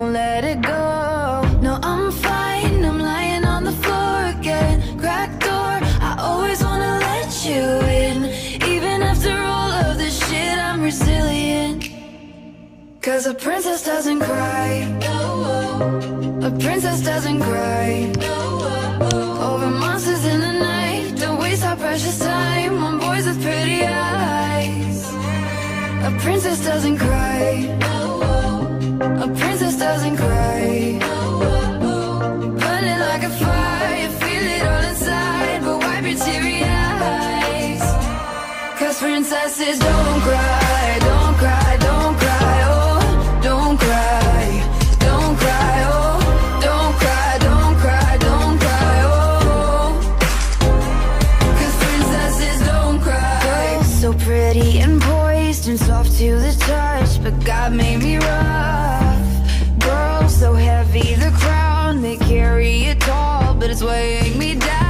let it go. No, I'm fine. I'm lying on the floor again. Crack door. I always wanna let you in. Even after all of this shit, I'm resilient. Cause a princess doesn't cry. A princess doesn't cry. Over monsters in the night. Don't waste our precious time on boys with pretty eyes. A princess doesn't cry. like a fire, feel it all inside But wipe your teary eyes. Princesses don't cry, don't cry, don't cry Oh, don't cry, don't cry Oh, don't cry, don't cry, don't cry Oh, princesses don't cry. So pretty and poised and soft to the touch But God made me wrong me down.